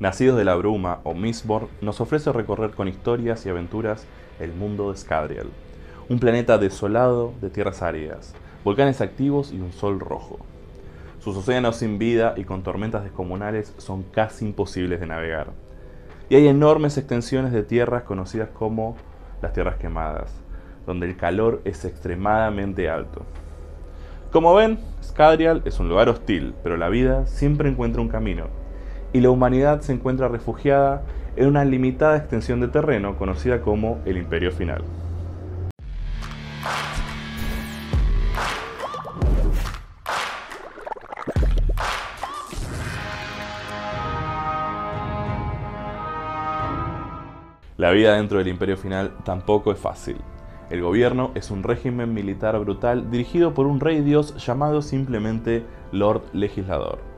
Nacidos de la Bruma o Mistborn nos ofrece recorrer con historias y aventuras el mundo de Scadrial, un planeta desolado de tierras áridas, volcanes activos y un sol rojo. Sus océanos sin vida y con tormentas descomunales son casi imposibles de navegar. Y hay enormes extensiones de tierras conocidas como las Tierras Quemadas, donde el calor es extremadamente alto. Como ven, Scadrial es un lugar hostil, pero la vida siempre encuentra un camino y la humanidad se encuentra refugiada en una limitada extensión de terreno conocida como el Imperio Final. La vida dentro del Imperio Final tampoco es fácil. El gobierno es un régimen militar brutal dirigido por un rey dios llamado simplemente Lord Legislador.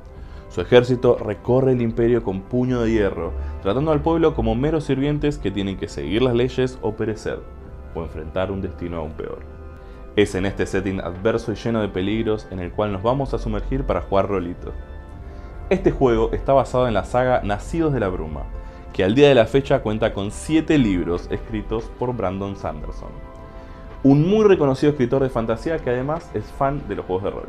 Su ejército recorre el imperio con puño de hierro, tratando al pueblo como meros sirvientes que tienen que seguir las leyes o perecer, o enfrentar un destino aún peor. Es en este setting adverso y lleno de peligros en el cual nos vamos a sumergir para jugar rolito. Este juego está basado en la saga Nacidos de la Bruma, que al día de la fecha cuenta con 7 libros escritos por Brandon Sanderson, un muy reconocido escritor de fantasía que además es fan de los juegos de rol.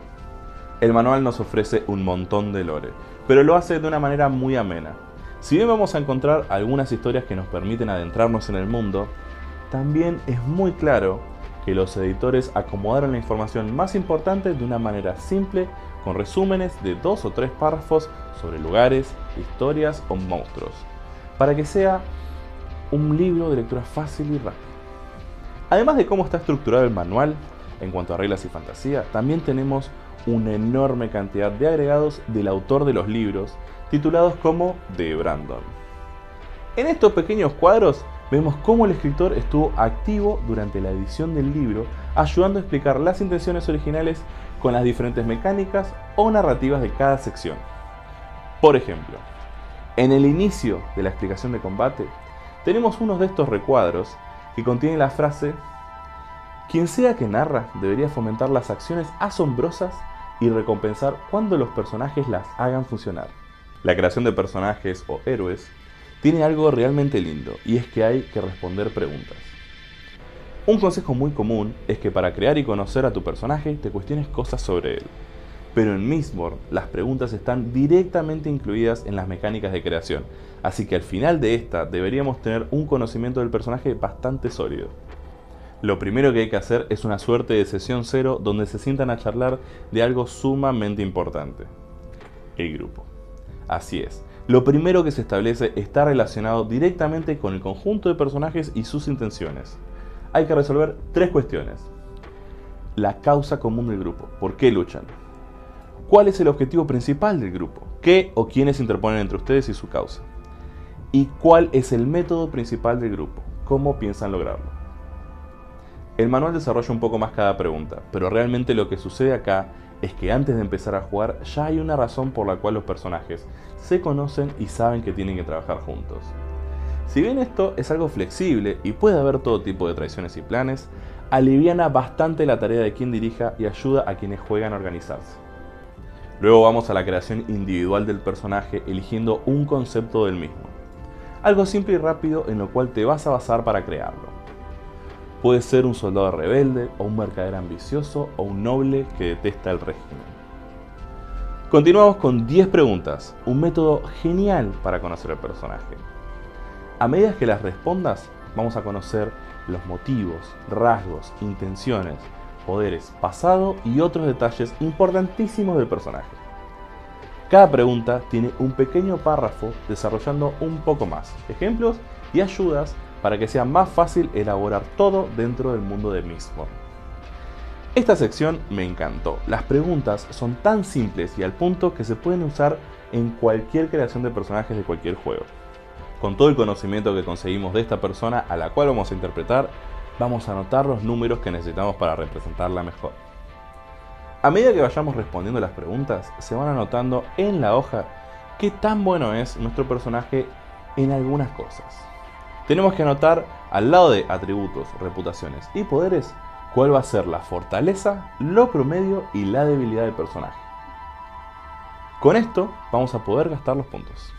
El manual nos ofrece un montón de lore, pero lo hace de una manera muy amena. Si bien vamos a encontrar algunas historias que nos permiten adentrarnos en el mundo, también es muy claro que los editores acomodaron la información más importante de una manera simple, con resúmenes de dos o tres párrafos sobre lugares, historias o monstruos, para que sea un libro de lectura fácil y rápido. Además de cómo está estructurado el manual, en cuanto a reglas y fantasía, también tenemos una enorme cantidad de agregados del autor de los libros, titulados como The Brandon. En estos pequeños cuadros vemos cómo el escritor estuvo activo durante la edición del libro, ayudando a explicar las intenciones originales con las diferentes mecánicas o narrativas de cada sección. Por ejemplo, en el inicio de la explicación de combate, tenemos uno de estos recuadros que contiene la frase quien sea que narra debería fomentar las acciones asombrosas y recompensar cuando los personajes las hagan funcionar. La creación de personajes o héroes tiene algo realmente lindo y es que hay que responder preguntas. Un consejo muy común es que para crear y conocer a tu personaje te cuestiones cosas sobre él. Pero en Mistborn las preguntas están directamente incluidas en las mecánicas de creación, así que al final de esta deberíamos tener un conocimiento del personaje bastante sólido. Lo primero que hay que hacer es una suerte de sesión cero donde se sientan a charlar de algo sumamente importante. El grupo. Así es. Lo primero que se establece está relacionado directamente con el conjunto de personajes y sus intenciones. Hay que resolver tres cuestiones. La causa común del grupo. ¿Por qué luchan? ¿Cuál es el objetivo principal del grupo? ¿Qué o quiénes interponen entre ustedes y su causa? ¿Y cuál es el método principal del grupo? ¿Cómo piensan lograrlo? El manual desarrolla un poco más cada pregunta, pero realmente lo que sucede acá es que antes de empezar a jugar ya hay una razón por la cual los personajes se conocen y saben que tienen que trabajar juntos. Si bien esto es algo flexible y puede haber todo tipo de traiciones y planes, aliviana bastante la tarea de quien dirija y ayuda a quienes juegan a organizarse. Luego vamos a la creación individual del personaje eligiendo un concepto del mismo. Algo simple y rápido en lo cual te vas a basar para crearlo. Puede ser un soldado rebelde, o un mercader ambicioso, o un noble que detesta el régimen. Continuamos con 10 preguntas, un método genial para conocer el personaje. A medida que las respondas, vamos a conocer los motivos, rasgos, intenciones, poderes, pasado y otros detalles importantísimos del personaje. Cada pregunta tiene un pequeño párrafo desarrollando un poco más, ejemplos y ayudas para que sea más fácil elaborar todo dentro del mundo de Mistborn. Esta sección me encantó. Las preguntas son tan simples y al punto que se pueden usar en cualquier creación de personajes de cualquier juego. Con todo el conocimiento que conseguimos de esta persona a la cual vamos a interpretar, vamos a anotar los números que necesitamos para representarla mejor. A medida que vayamos respondiendo las preguntas, se van anotando en la hoja qué tan bueno es nuestro personaje en algunas cosas tenemos que anotar al lado de atributos, reputaciones y poderes cuál va a ser la fortaleza, lo promedio y la debilidad del personaje. Con esto vamos a poder gastar los puntos.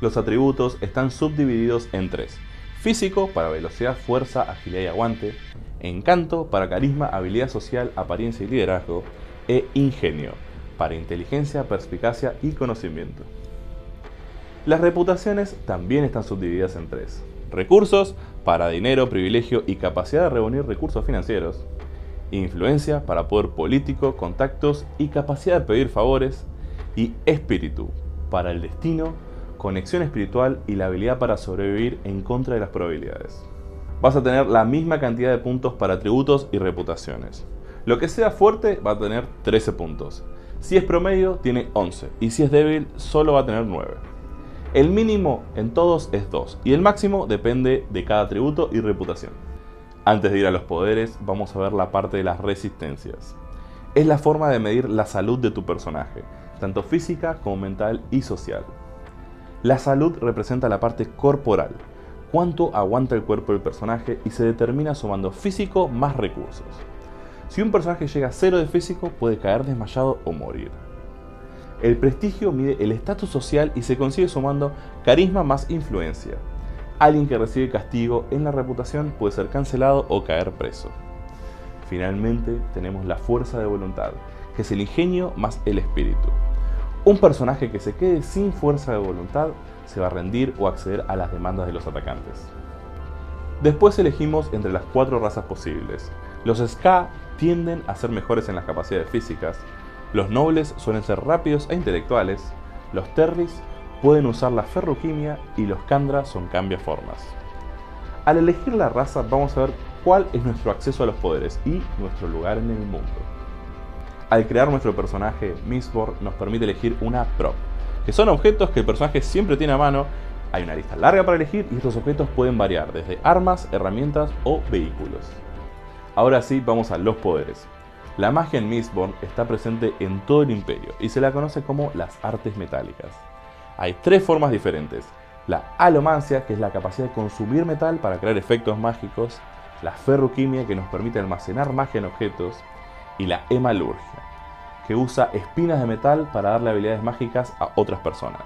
Los atributos están subdivididos en tres. Físico para velocidad, fuerza, agilidad y aguante. Encanto para carisma, habilidad social, apariencia y liderazgo. E ingenio para inteligencia, perspicacia y conocimiento. Las reputaciones también están subdivididas en tres. Recursos para dinero, privilegio y capacidad de reunir recursos financieros. Influencia para poder político, contactos y capacidad de pedir favores. Y espíritu para el destino, conexión espiritual y la habilidad para sobrevivir en contra de las probabilidades. Vas a tener la misma cantidad de puntos para atributos y reputaciones. Lo que sea fuerte va a tener 13 puntos. Si es promedio, tiene 11. Y si es débil, solo va a tener 9. El mínimo en todos es 2. Y el máximo depende de cada atributo y reputación. Antes de ir a los poderes, vamos a ver la parte de las resistencias. Es la forma de medir la salud de tu personaje, tanto física como mental y social. La salud representa la parte corporal, cuánto aguanta el cuerpo del personaje y se determina sumando físico más recursos. Si un personaje llega a cero de físico, puede caer desmayado o morir. El prestigio mide el estatus social y se consigue sumando carisma más influencia. Alguien que recibe castigo en la reputación puede ser cancelado o caer preso. Finalmente tenemos la fuerza de voluntad, que es el ingenio más el espíritu. Un personaje que se quede sin fuerza de voluntad se va a rendir o acceder a las demandas de los atacantes. Después elegimos entre las cuatro razas posibles. Los Ska tienden a ser mejores en las capacidades físicas, los nobles suelen ser rápidos e intelectuales, los Terris pueden usar la ferroquimia y los Kandra son cambiaformas. Al elegir la raza vamos a ver cuál es nuestro acceso a los poderes y nuestro lugar en el mundo. Al crear nuestro personaje, Mistborn nos permite elegir una prop, que son objetos que el personaje siempre tiene a mano. Hay una lista larga para elegir y estos objetos pueden variar desde armas, herramientas o vehículos. Ahora sí, vamos a los poderes. La magia en Mistborn está presente en todo el imperio y se la conoce como las artes metálicas. Hay tres formas diferentes. La alomancia, que es la capacidad de consumir metal para crear efectos mágicos, la ferroquimia, que nos permite almacenar magia en objetos, y la hemalurgia, que usa espinas de metal para darle habilidades mágicas a otras personas.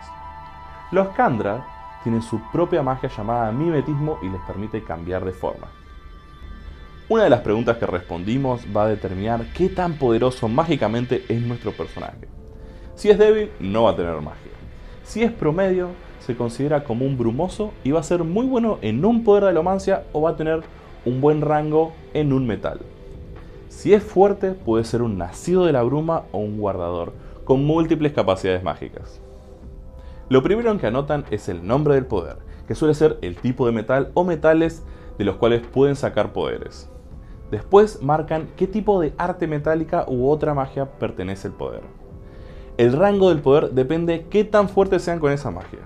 Los Kandra tienen su propia magia llamada mimetismo y les permite cambiar de forma. Una de las preguntas que respondimos va a determinar qué tan poderoso mágicamente es nuestro personaje. Si es débil, no va a tener magia. Si es promedio, se considera como un brumoso y va a ser muy bueno en un poder de alomancia o va a tener un buen rango en un metal. Si es fuerte, puede ser un nacido de la bruma o un guardador, con múltiples capacidades mágicas. Lo primero en que anotan es el nombre del poder, que suele ser el tipo de metal o metales de los cuales pueden sacar poderes. Después marcan qué tipo de arte metálica u otra magia pertenece el poder. El rango del poder depende qué tan fuertes sean con esa magia.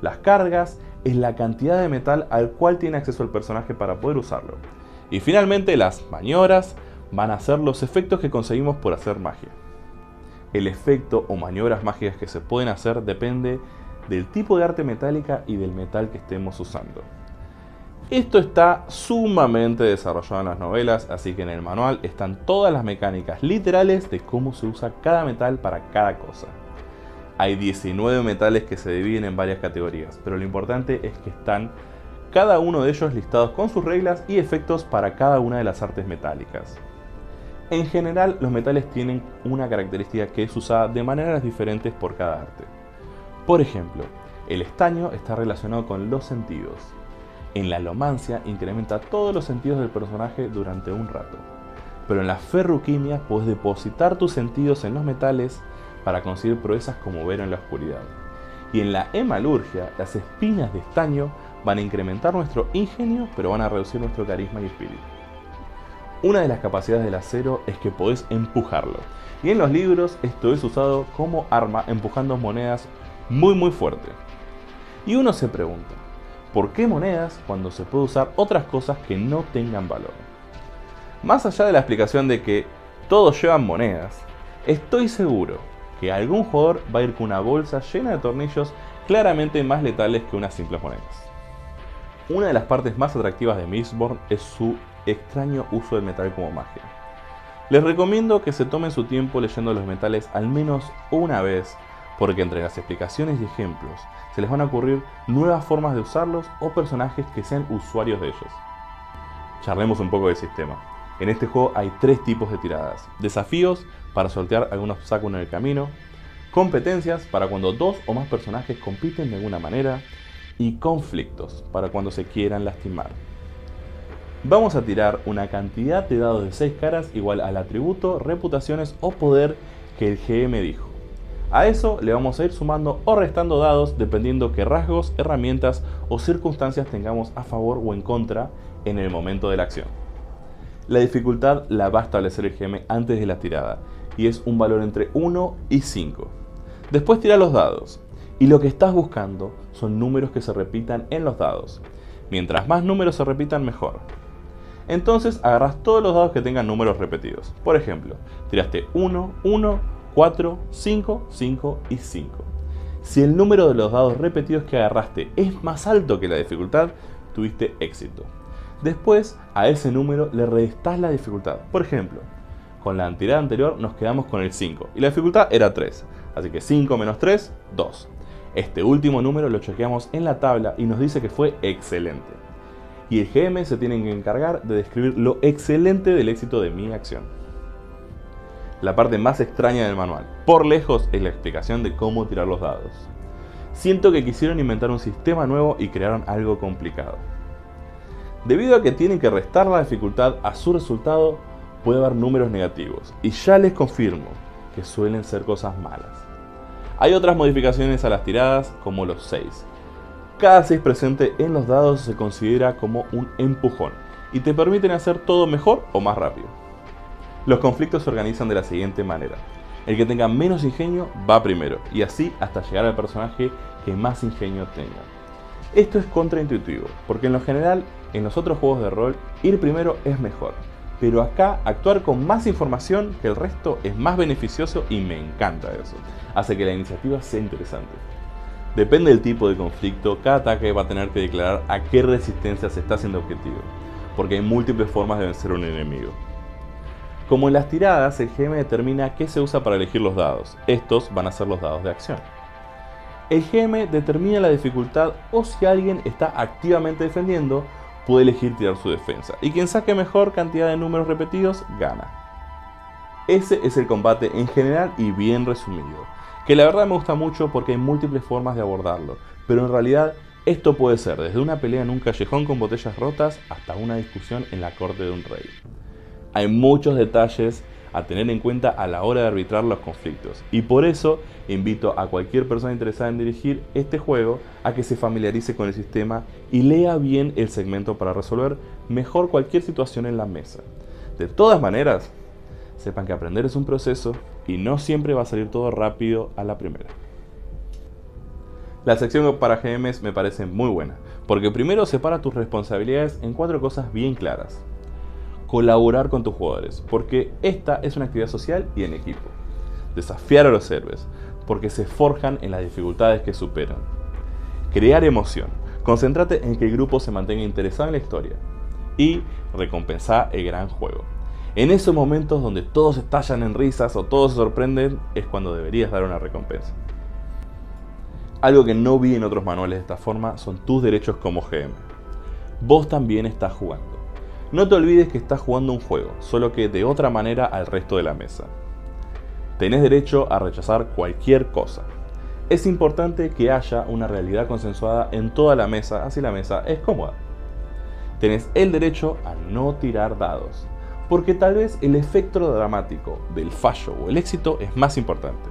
Las cargas es la cantidad de metal al cual tiene acceso el personaje para poder usarlo. Y finalmente las maniobras van a ser los efectos que conseguimos por hacer magia. El efecto o maniobras mágicas que se pueden hacer depende del tipo de arte metálica y del metal que estemos usando. Esto está sumamente desarrollado en las novelas, así que en el manual están todas las mecánicas literales de cómo se usa cada metal para cada cosa. Hay 19 metales que se dividen en varias categorías, pero lo importante es que están cada uno de ellos listados con sus reglas y efectos para cada una de las artes metálicas. En general, los metales tienen una característica que es usada de maneras diferentes por cada arte. Por ejemplo, el estaño está relacionado con los sentidos. En la lomancia incrementa todos los sentidos del personaje durante un rato. Pero en la ferroquimia puedes depositar tus sentidos en los metales para conseguir proezas como ver en la oscuridad. Y en la hemalurgia, las espinas de estaño van a incrementar nuestro ingenio, pero van a reducir nuestro carisma y espíritu. Una de las capacidades del acero es que podés empujarlo. Y en los libros esto es usado como arma empujando monedas muy muy fuerte. Y uno se pregunta, ¿por qué monedas cuando se puede usar otras cosas que no tengan valor? Más allá de la explicación de que todos llevan monedas, estoy seguro que algún jugador va a ir con una bolsa llena de tornillos claramente más letales que unas simples monedas. Una de las partes más atractivas de Mistborn es su extraño uso del metal como magia. Les recomiendo que se tomen su tiempo leyendo los metales al menos una vez, porque entre las explicaciones y ejemplos se les van a ocurrir nuevas formas de usarlos o personajes que sean usuarios de ellos. Charlemos un poco del sistema. En este juego hay tres tipos de tiradas. Desafíos para sortear algún obstáculo en el camino, competencias para cuando dos o más personajes compiten de alguna manera y conflictos para cuando se quieran lastimar. Vamos a tirar una cantidad de dados de 6 caras igual al atributo, reputaciones o poder que el GM dijo. A eso le vamos a ir sumando o restando dados dependiendo qué rasgos, herramientas o circunstancias tengamos a favor o en contra en el momento de la acción. La dificultad la va a establecer el GM antes de la tirada y es un valor entre 1 y 5. Después tira los dados y lo que estás buscando son números que se repitan en los dados. Mientras más números se repitan mejor. Entonces agarras todos los dados que tengan números repetidos. Por ejemplo, tiraste 1, 1, 4, 5, 5 y 5. Si el número de los dados repetidos que agarraste es más alto que la dificultad, tuviste éxito. Después, a ese número le restás la dificultad. Por ejemplo, con la tirada anterior nos quedamos con el 5 y la dificultad era 3. Así que 5 menos 3, 2. Este último número lo chequeamos en la tabla y nos dice que fue excelente. Y el GM se tiene que encargar de describir lo excelente del éxito de mi acción. La parte más extraña del manual, por lejos, es la explicación de cómo tirar los dados. Siento que quisieron inventar un sistema nuevo y crearon algo complicado. Debido a que tienen que restar la dificultad a su resultado, puede haber números negativos. Y ya les confirmo que suelen ser cosas malas. Hay otras modificaciones a las tiradas, como los 6. Cada 6 presente en los dados se considera como un empujón y te permiten hacer todo mejor o más rápido. Los conflictos se organizan de la siguiente manera. El que tenga menos ingenio va primero y así hasta llegar al personaje que más ingenio tenga. Esto es contraintuitivo, porque en lo general en los otros juegos de rol ir primero es mejor, pero acá actuar con más información que el resto es más beneficioso y me encanta eso. Hace que la iniciativa sea interesante. Depende del tipo de conflicto, cada ataque va a tener que declarar a qué resistencia se está haciendo objetivo, porque hay múltiples formas de vencer un enemigo. Como en las tiradas, el GM determina qué se usa para elegir los dados. Estos van a ser los dados de acción. El GM determina la dificultad o si alguien está activamente defendiendo, puede elegir tirar su defensa. Y quien saque mejor cantidad de números repetidos, gana. Ese es el combate en general y bien resumido. Que la verdad me gusta mucho porque hay múltiples formas de abordarlo. Pero en realidad esto puede ser desde una pelea en un callejón con botellas rotas hasta una discusión en la corte de un rey. Hay muchos detalles a tener en cuenta a la hora de arbitrar los conflictos. Y por eso invito a cualquier persona interesada en dirigir este juego a que se familiarice con el sistema y lea bien el segmento para resolver mejor cualquier situación en la mesa. De todas maneras, sepan que aprender es un proceso y no siempre va a salir todo rápido a la primera. La sección para GMs me parece muy buena, porque primero separa tus responsabilidades en cuatro cosas bien claras colaborar con tus jugadores, porque esta es una actividad social y en equipo. Desafiar a los héroes, porque se forjan en las dificultades que superan. Crear emoción, concéntrate en que el grupo se mantenga interesado en la historia. Y recompensar el gran juego. En esos momentos donde todos estallan en risas o todos se sorprenden, es cuando deberías dar una recompensa. Algo que no vi en otros manuales de esta forma son tus derechos como GM. Vos también estás jugando no te olvides que estás jugando un juego, solo que de otra manera al resto de la mesa. Tenés derecho a rechazar cualquier cosa. Es importante que haya una realidad consensuada en toda la mesa, así la mesa es cómoda. Tenés el derecho a no tirar dados, porque tal vez el efecto dramático del fallo o el éxito es más importante.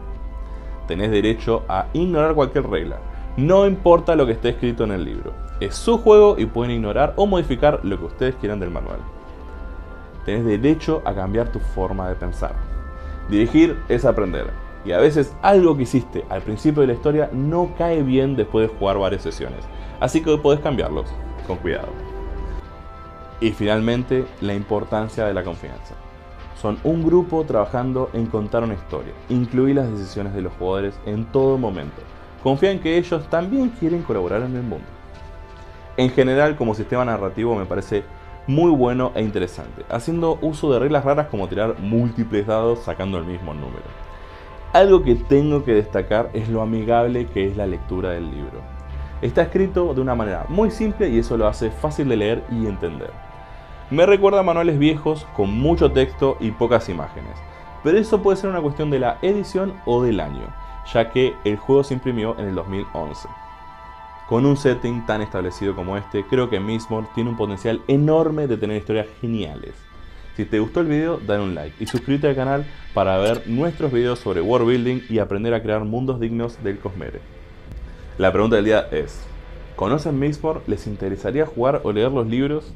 Tenés derecho a ignorar cualquier regla, no importa lo que esté escrito en el libro. Es su juego y pueden ignorar o modificar lo que ustedes quieran del manual. Tenés derecho a cambiar tu forma de pensar. Dirigir es aprender. Y a veces algo que hiciste al principio de la historia no cae bien después de jugar varias sesiones. Así que podés cambiarlos, con cuidado. Y finalmente, la importancia de la confianza. Son un grupo trabajando en contar una historia. Incluir las decisiones de los jugadores en todo momento confía en que ellos también quieren colaborar en el mundo. En general, como sistema narrativo me parece muy bueno e interesante, haciendo uso de reglas raras como tirar múltiples dados sacando el mismo número. Algo que tengo que destacar es lo amigable que es la lectura del libro. Está escrito de una manera muy simple y eso lo hace fácil de leer y entender. Me recuerda a manuales viejos con mucho texto y pocas imágenes, pero eso puede ser una cuestión de la edición o del año, ya que el juego se imprimió en el 2011. Con un setting tan establecido como este, creo que Mistborn tiene un potencial enorme de tener historias geniales. Si te gustó el video, dale un like y suscríbete al canal para ver nuestros videos sobre world building y aprender a crear mundos dignos del Cosmere. La pregunta del día es, ¿conocen Mistborn? ¿Les interesaría jugar o leer los libros?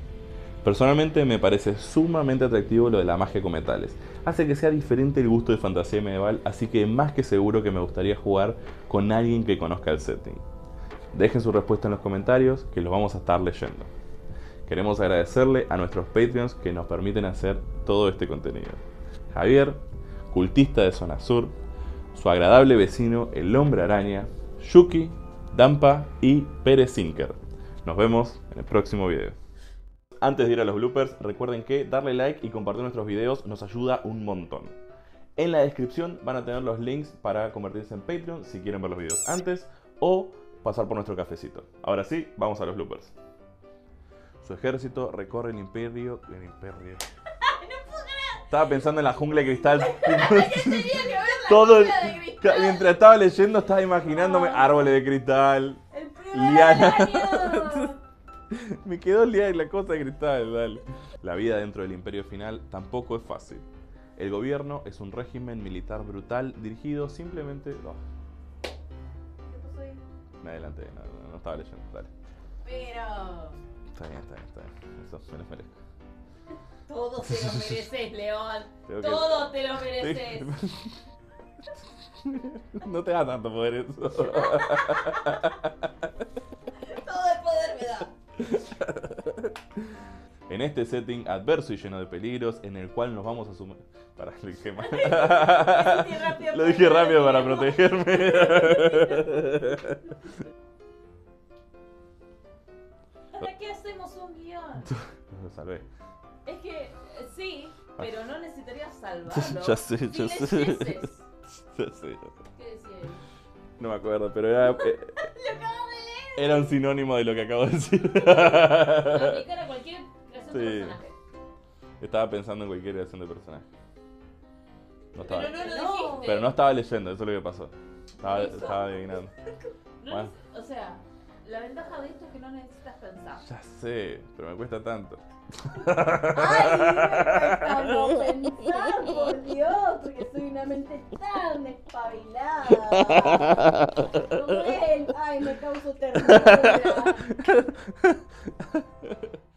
Personalmente me parece sumamente atractivo lo de la magia con metales. Hace que sea diferente el gusto de fantasía medieval, así que más que seguro que me gustaría jugar con alguien que conozca el setting. Dejen su respuesta en los comentarios que los vamos a estar leyendo. Queremos agradecerle a nuestros Patreons que nos permiten hacer todo este contenido. Javier, cultista de Zona Sur, su agradable vecino el hombre araña, Yuki, Dampa y Pérez Sinker. Nos vemos en el próximo video. Antes de ir a los bloopers, recuerden que darle like y compartir nuestros videos nos ayuda un montón. En la descripción van a tener los links para convertirse en Patreon si quieren ver los videos antes o pasar por nuestro cafecito. Ahora sí, vamos a los bloopers. Su ejército recorre el imperio... El imperio... Estaba pensando en la jungla de cristal. Todo mientras estaba leyendo estaba imaginándome árboles de cristal, liana. Me quedó liada la cosa de cristal, dale. La vida dentro del imperio final tampoco es fácil. El gobierno es un régimen militar brutal dirigido simplemente... Me adelanté, no, no, estaba leyendo, dale. Pero... Está bien, está bien, está bien. Eso me lo merezco. Todo te lo mereces, León. Todo te lo mereces. no te da tanto poder eso. En este setting adverso y lleno de peligros, en el cual nos vamos a sumar. Para, lo dije mal. lo dije rápido para protegerme. ¿Para qué hacemos un guion? Lo salvé. Es que sí, pero no necesitarías salvarlo. ya sé, ya sé. Ya sé. ¿Qué decía ahí? No me acuerdo, pero era. ¡Lo acabo de leer! Era un sinónimo de lo que acabo de decir. Aplicar a cualquier creación de Sí. personaje. Estaba pensando en cualquier creación de personaje. No estaba, Pero no lo dijiste. pero no estaba leyendo, eso es lo que pasó. Estaba, Eso. estaba adivinando. No Bueno. O sea, la ventaja de esto es que no necesitas pensar. Ya sé, pero me cuesta tanto. ¡Ay! Me cuesta no pensar, por Dios, porque soy una mente tan espabilada. Cruel. Ay, me causo ternura.